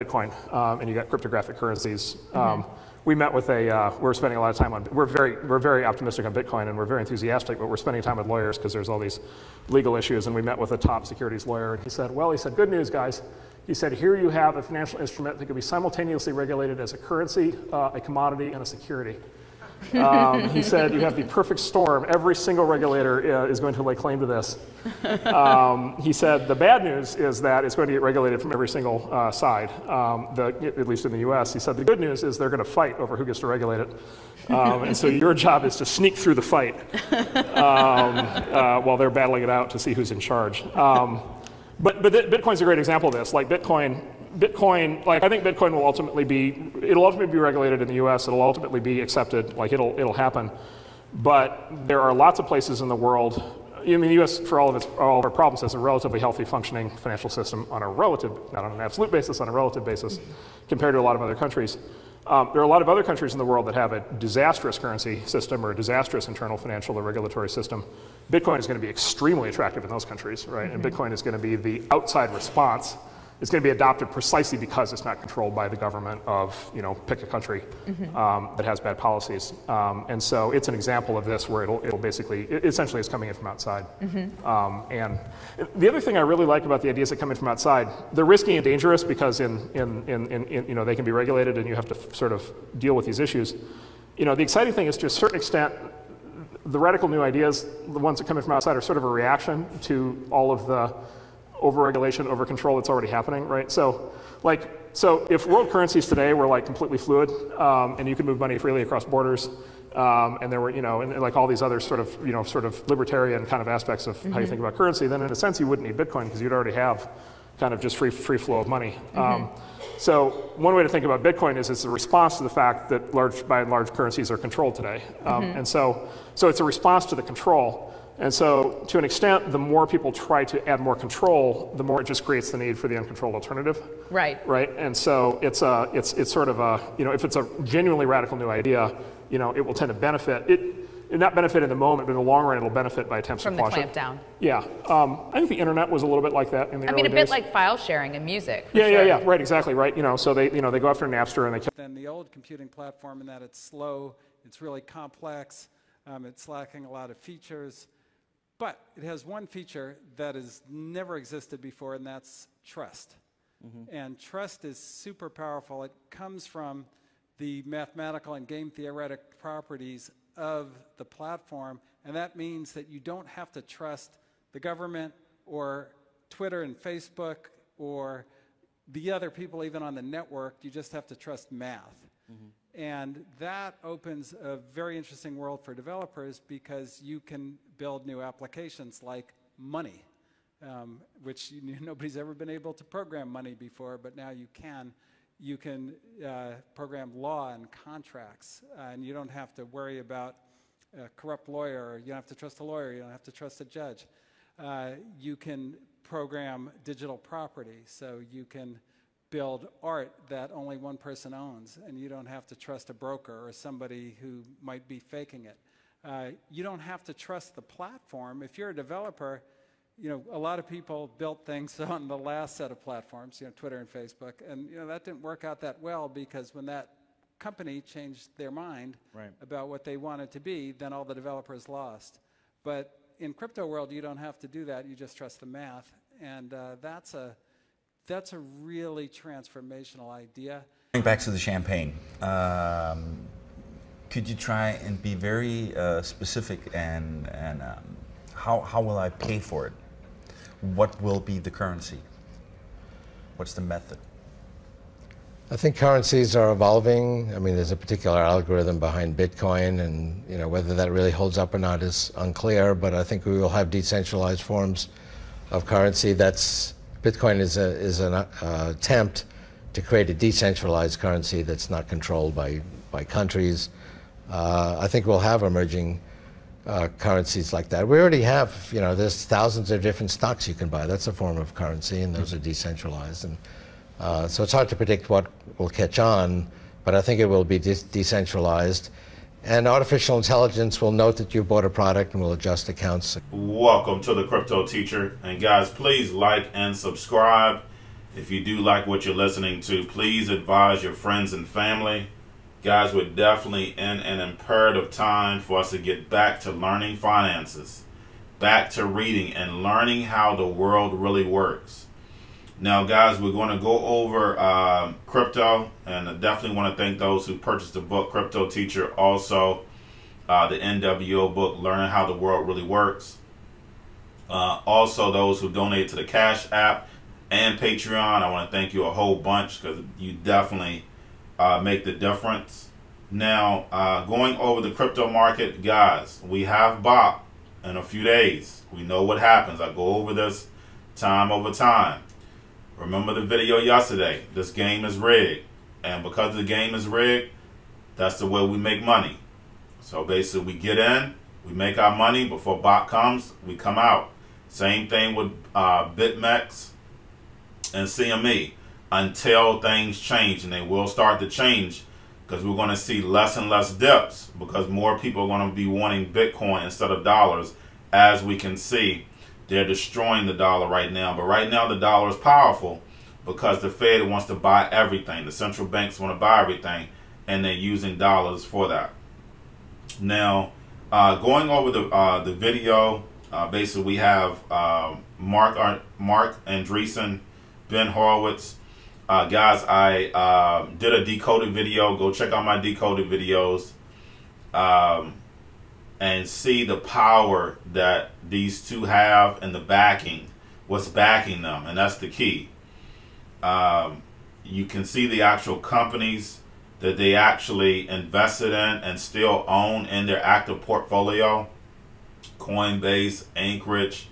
Bitcoin um, and you got cryptographic currencies. Um, we met with a, uh, we're spending a lot of time on, we're very, we're very optimistic on Bitcoin and we're very enthusiastic, but we're spending time with lawyers because there's all these legal issues. And we met with a top securities lawyer and he said, well, he said, good news, guys. He said, here you have a financial instrument that can be simultaneously regulated as a currency, uh, a commodity, and a security. Um, he said, You have the perfect storm. Every single regulator uh, is going to lay claim to this. Um, he said, The bad news is that it's going to get regulated from every single uh, side, um, the, at least in the US. He said, The good news is they're going to fight over who gets to regulate it. Um, and so your job is to sneak through the fight um, uh, while they're battling it out to see who's in charge. Um, but, but Bitcoin's a great example of this. Like Bitcoin, Bitcoin, like I think Bitcoin will ultimately be, it'll ultimately be regulated in the U.S. It'll ultimately be accepted. Like it'll it'll happen. But there are lots of places in the world. I mean, the U.S. for all of its all of our problems has a relatively healthy functioning financial system on a relative, not on an absolute basis, on a relative basis, compared to a lot of other countries. Um, there are a lot of other countries in the world that have a disastrous currency system or a disastrous internal financial or regulatory system. Bitcoin is going to be extremely attractive in those countries, right? Mm -hmm. And mm-hmm. Bitcoin is going to be the outside response it's going to be adopted precisely because it's not controlled by the government of, you know, pick a country mm-hmm. um, that has bad policies. Um, and so it's an example of this where it'll, it'll basically, it essentially it's coming in from outside. Mm-hmm. Um, and the other thing I really like about the ideas that come in from outside, they're risky and dangerous because in, in, in, in, you know, they can be regulated and you have to f- sort of deal with these issues. You know, the exciting thing is to a certain extent, the radical new ideas, the ones that come in from outside are sort of a reaction to all of the over-regulation, over-control that's already happening, right? So, like, so if world currencies today were like completely fluid um, and you could move money freely across borders, um, and there were, you know, and, and, like all these other sort of, you know, sort of libertarian kind of aspects of mm-hmm. how you mm-hmm. think about currency, then in a sense you wouldn't need Bitcoin because you'd already have kind of just free free flow of money. Mm-hmm. Um, so one way to think about Bitcoin is it's a response to the fact that large, by and large, currencies are controlled today, um, mm-hmm. and so so it's a response to the control. And so, to an extent, the more people try to add more control, the more it just creates the need for the uncontrolled alternative. Right. Right. And so it's a, it's, it's sort of a, you know, if it's a genuinely radical new idea, you know, it will tend to benefit. It, it not benefit in the moment, but in the long run, it'll benefit by attempts From to quash the clamp down. Yeah, um, I think the internet was a little bit like that in the I early mean, a days. bit like file sharing and music. Yeah, sure. yeah, yeah. Right, exactly. Right. You know, so they, you know, they go after Napster and they. Kill- then the old computing platform in that it's slow, it's really complex, um, it's lacking a lot of features. But it has one feature that has never existed before, and that's trust. Mm-hmm. And trust is super powerful. It comes from the mathematical and game theoretic properties of the platform, and that means that you don't have to trust the government or Twitter and Facebook or the other people even on the network. You just have to trust math. Mm-hmm. And that opens a very interesting world for developers because you can build new applications like money, um, which you, nobody's ever been able to program money before, but now you can. You can uh, program law and contracts, uh, and you don't have to worry about a corrupt lawyer, you don't have to trust a lawyer, you don't have to trust a judge. Uh, you can program digital property, so you can build art that only one person owns, and you don't have to trust a broker or somebody who might be faking it. Uh, you don't have to trust the platform. If you're a developer, you know, a lot of people built things on the last set of platforms, you know, Twitter and Facebook, and you know that didn't work out that well because when that company changed their mind right. about what they wanted to be, then all the developers lost. But in crypto world, you don't have to do that. You just trust the math, and uh, that's a that's a really transformational idea. Going back to the champagne, um, could you try and be very uh, specific and, and um, how, how will I pay for it? What will be the currency? What's the method? I think currencies are evolving. I mean, there's a particular algorithm behind Bitcoin, and you know whether that really holds up or not is unclear. But I think we will have decentralized forms of currency that's Bitcoin is, a, is an uh, attempt to create a decentralized currency that's not controlled by, by countries. Uh, I think we'll have emerging uh, currencies like that. We already have, you know, there's thousands of different stocks you can buy. That's a form of currency, and those are decentralized. And uh, so it's hard to predict what will catch on, but I think it will be de decentralized. And artificial intelligence will note that you bought a product and will adjust accounts. Welcome to the Crypto Teacher. And guys, please like and subscribe. If you do like what you're listening to, please advise your friends and family. Guys, we're definitely in an imperative time for us to get back to learning finances, back to reading and learning how the world really works. Now, guys, we're going to go over uh, crypto, and I definitely want to thank those who purchased the book, Crypto Teacher. Also, uh, the NWO book, Learning How the World Really Works. Uh, also, those who donated to the Cash App and Patreon, I want to thank you a whole bunch because you definitely uh, make the difference. Now, uh, going over the crypto market, guys, we have Bakkt in a few days. We know what happens. I go over this time over time. Remember the video yesterday. This game is rigged. And because the game is rigged, that's the way we make money. So basically, we get in, we make our money. Before Bakkt comes, we come out. Same thing with uh, BitMEX and CME until things change, and they will start to change because we're going to see less and less dips because more people are going to be wanting Bitcoin instead of dollars. As we can see, they're destroying the dollar right now. But right now, the dollar is powerful because the Fed wants to buy everything. The central banks want to buy everything, and they're using dollars for that. Now, uh, going over the uh, the video, uh, basically we have uh, Mark Marc Andreessen, Ben Horowitz. Uh, guys, I um, did a decoded video. Go check out my decoded videos. Um, and see the power that these two have and the backing, what's backing them, and that's the key. Um, you can see the actual companies that they actually invested in and still own in their active portfolio. Coinbase, Anchorage,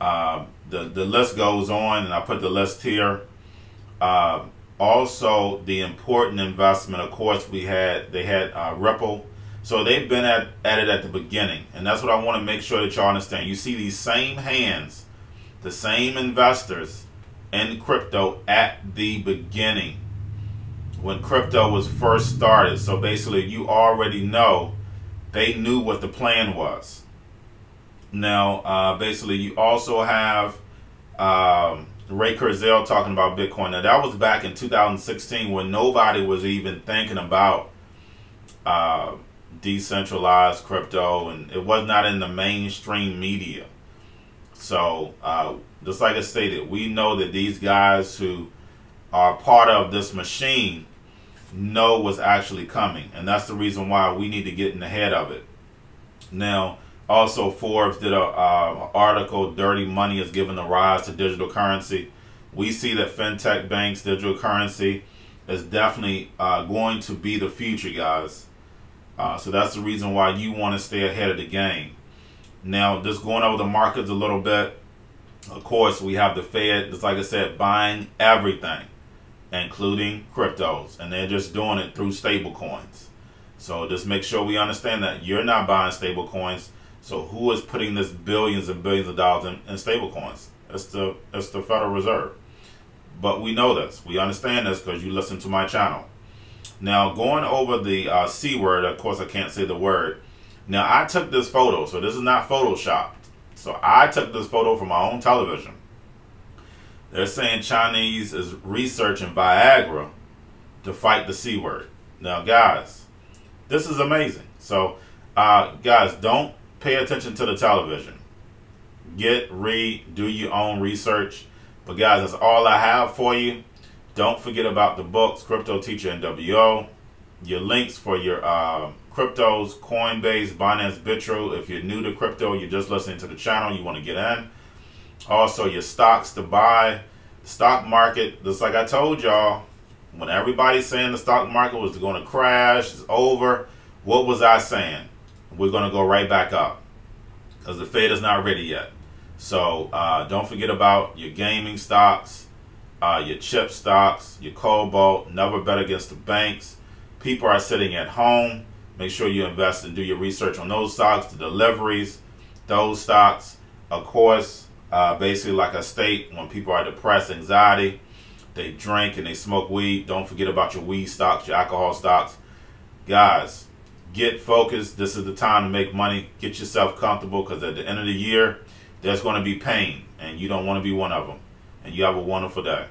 uh, the, the list goes on, and I put the list here. Uh, also, the important investment, of course, we had, they had uh, Ripple, so they've been at, at it at the beginning. And that's what I want to make sure that y'all understand. You see these same hands, the same investors in crypto at the beginning when crypto was first started. So basically, you already know they knew what the plan was. Now, uh, basically, you also have um, Ray Kurzweil talking about Bitcoin. Now, that was back in 2016 when nobody was even thinking about uh, decentralized crypto, and it was not in the mainstream media. So, uh, just like I stated, we know that these guys who are part of this machine know what's actually coming, and that's the reason why we need to get in the head of it. Now, also Forbes did a uh, article, "Dirty Money is giving the rise to digital currency." We see that fintech banks, digital currency, is definitely uh, going to be the future, guys. Uh, so that's the reason why you want to stay ahead of the game. Now, just going over the markets a little bit. Of course, we have the Fed, just like I said, buying everything, including cryptos, and they're just doing it through stable coins. So just make sure we understand that you're not buying stable coins. So who is putting this billions and billions of dollars in, in stable coins? It's the it's the Federal Reserve. But we know this. We understand this because you listen to my channel. Now, going over the uh, C word, of course, I can't say the word. Now, I took this photo, so this is not Photoshopped. So I took this photo from my own television. They're saying Chinese is researching Viagra to fight the C word. Now, guys, this is amazing. So, uh, guys, don't pay attention to the television. Get, read, do your own research. But, guys, that's all I have for you. Don't forget about the books, Crypto Teacher and WO. your links for your uh, cryptos, Coinbase, Binance, Bitrue. If you're new to crypto, you're just listening to the channel, you want to get in. Also, your stocks to buy. Stock market, just like I told y'all, when everybody's saying the stock market was going to crash, it's over, what was I saying? We're going to go right back up because the Fed is not ready yet. So uh, don't forget about your gaming stocks, uh, your chip stocks, your cobalt, never bet against the banks. People are sitting at home. Make sure you invest and do your research on those stocks, the deliveries, those stocks. Of course, uh, basically, like I state, when people are depressed, anxiety, they drink and they smoke weed. Don't forget about your weed stocks, your alcohol stocks. Guys, get focused. This is the time to make money. Get yourself comfortable because at the end of the year, there's going to be pain, and you don't want to be one of them and you have a wonderful day.